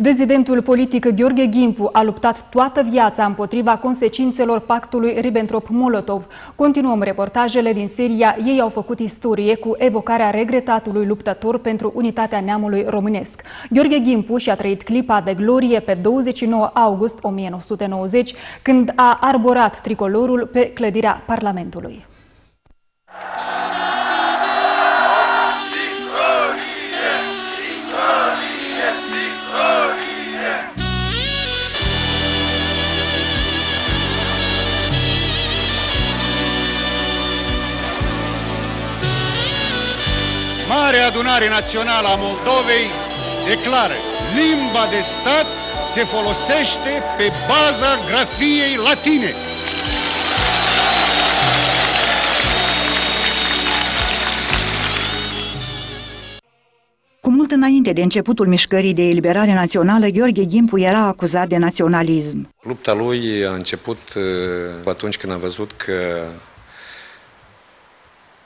Dezidentul politic Gheorghe Gimpu a luptat toată viața împotriva consecințelor pactului Ribbentrop-Molotov. Continuăm reportajele din seria Ei au făcut istorie cu evocarea regretatului luptător pentru unitatea neamului românesc. Gheorghe Gimpu și-a trăit clipa de glorie pe 29 august 1990, când a arborat tricolorul pe clădirea Parlamentului. Adunare Națională a Moldovei declară limba de stat se folosește pe baza grafiei latine. Cu mult înainte de începutul mișcării de eliberare națională, Gheorghe Gimpu era acuzat de naționalism. Lupta lui a început uh, atunci când a văzut că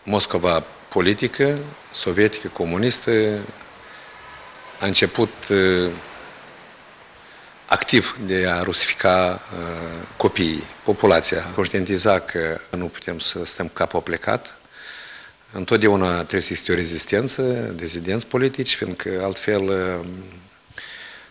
Moscova politică, sovietică, comunistă, a început uh, activ de a rusifica uh, copiii, populația, conștientiza că nu putem să stăm capul plecat, întotdeauna trebuie să existe o rezistență, dezidenți politici, fiindcă altfel uh,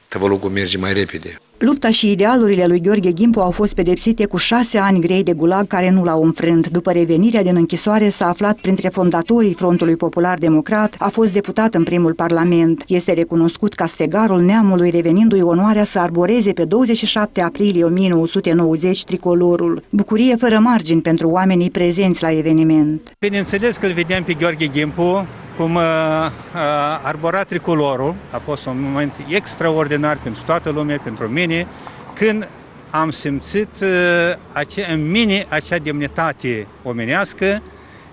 tăvălugul merge mai repede. Lupta și idealurile lui Gheorghe Gimpu au fost pedepsite cu șase ani grei de gulag care nu l-au înfrânt. După revenirea din închisoare s-a aflat printre fondatorii Frontului Popular Democrat, a fost deputat în primul parlament. Este recunoscut ca stegarul neamului, revenindu-i onoarea să arboreze pe 27 aprilie 1990 tricolorul. Bucurie fără margini pentru oamenii prezenți la eveniment. Bineînțeles că îl vedeam pe Gheorghe Gimpu cum uh, uh, arbora tricolorul. A fost un moment extraordinar pentru toată lumea, pentru mine, când am simțit uh, ace- în mine acea demnitate omenească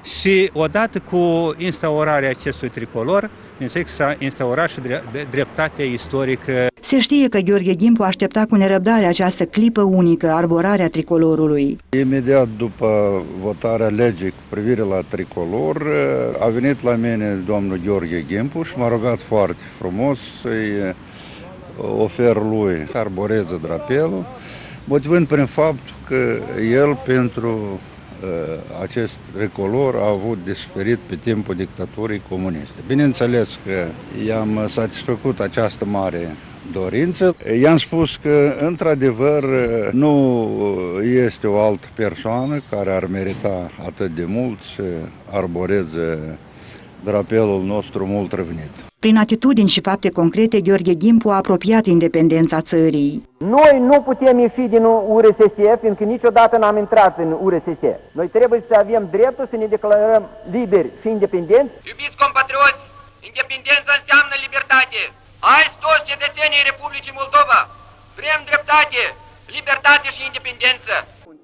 și odată cu instaurarea acestui tricolor, Bineînțeles că s-a instaurat și dreptatea istorică. Se știe că Gheorghe Gimpu aștepta cu nerăbdare această clipă unică, arborarea tricolorului. Imediat după votarea legii cu privire la tricolor, a venit la mine domnul Gheorghe Gimpu și m-a rugat foarte frumos să-i ofer lui arboreze drapelul, motivând prin faptul că el pentru Uh, acest recolor a avut desferit pe timpul dictaturii comuniste. Bineînțeles că i-am satisfăcut această mare dorință. I-am spus că, într-adevăr, nu este o altă persoană care ar merita atât de mult să arboreze drapelul nostru mult răvnit. Prin atitudini și fapte concrete, Gheorghe Gimpu a apropiat independența țării. Noi nu putem ieși din URSS, fiindcă niciodată n-am intrat în URSS. Noi trebuie să avem dreptul să ne declarăm liberi și independenți. Iubiți compatrioți, independența înseamnă libertate. Azi toți cetățenii Republicii Moldova vrem dreptate, libertate și independență.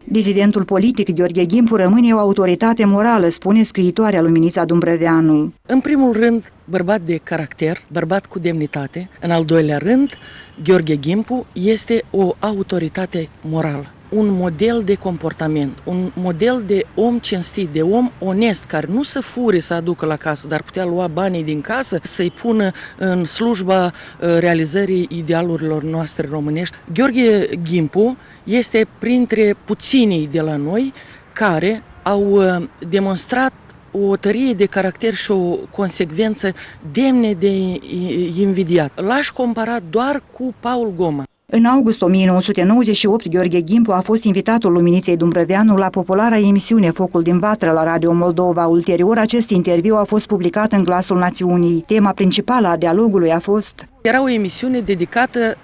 Dizidentul politic Gheorghe Gimpu rămâne o autoritate morală, spune scriitoarea Luminița Dumbrăveanu. În primul rând, bărbat de caracter, bărbat cu demnitate. În al doilea rând, Gheorghe Gimpu este o autoritate morală un model de comportament, un model de om cinstit, de om onest, care nu să fure să aducă la casă, dar putea lua banii din casă, să-i pună în slujba uh, realizării idealurilor noastre românești. Gheorghe Gimpu este printre puținii de la noi care au uh, demonstrat o tărie de caracter și o consecvență demne de invidiat. L-aș compara doar cu Paul Goma. În august 1998, Gheorghe Gimpu a fost invitatul Luminiței Dumbrăveanu la populara emisiune Focul din Vatră la Radio Moldova. Ulterior, acest interviu a fost publicat în Glasul Națiunii. Tema principală a dialogului a fost era o emisiune dedicată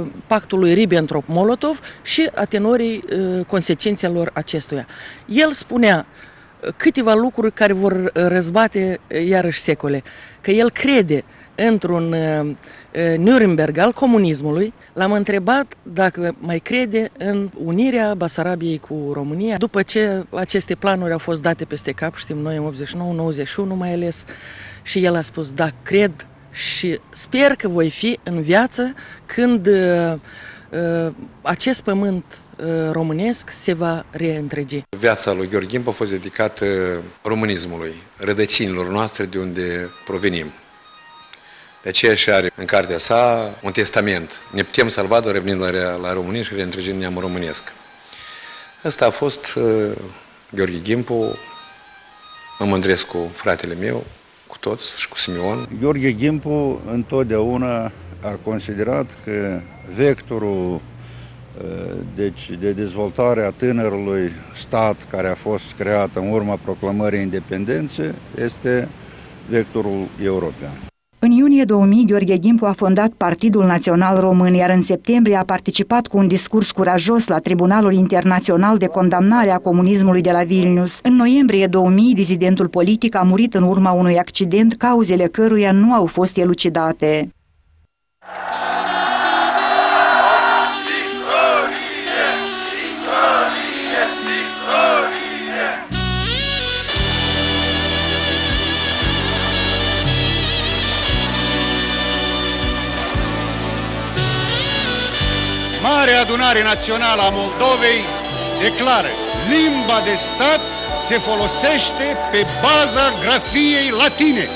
uh, pactului Ribbentrop-Molotov și atenuării uh, consecințelor acestuia. El spunea uh, câteva lucruri care vor uh, răzbate uh, iarăși secole, că el crede într-un uh, uh, Nuremberg al comunismului, l-am întrebat dacă mai crede în unirea Basarabiei cu România. După ce aceste planuri au fost date peste cap, știm noi, în 89-91 mai ales, și el a spus, da, cred și sper că voi fi în viață când uh, uh, acest pământ uh, românesc se va reîntregi. Viața lui Gheorghe Gimp a fost dedicată românismului, rădăcinilor noastre de unde provenim. De aceea și are în cartea sa un testament. Ne putem salva doar revenind la, la România și reîntregind neamul românesc. Ăsta a fost uh, Gheorghe Gimpu, mă mândresc cu fratele meu, cu toți și cu Simeon. Gheorghe Gimpu întotdeauna a considerat că vectorul deci de dezvoltare a tânărului stat care a fost creat în urma proclamării independenței este vectorul european. În iunie 2000, Gheorghe Gimpu a fondat Partidul Național Român, iar în septembrie a participat cu un discurs curajos la Tribunalul Internațional de Condamnare a Comunismului de la Vilnius. În noiembrie 2000, dizidentul politic a murit în urma unui accident, cauzele căruia nu au fost elucidate. Marea Adunare Națională a Moldovei declară limba de stat se folosește pe baza grafiei latine.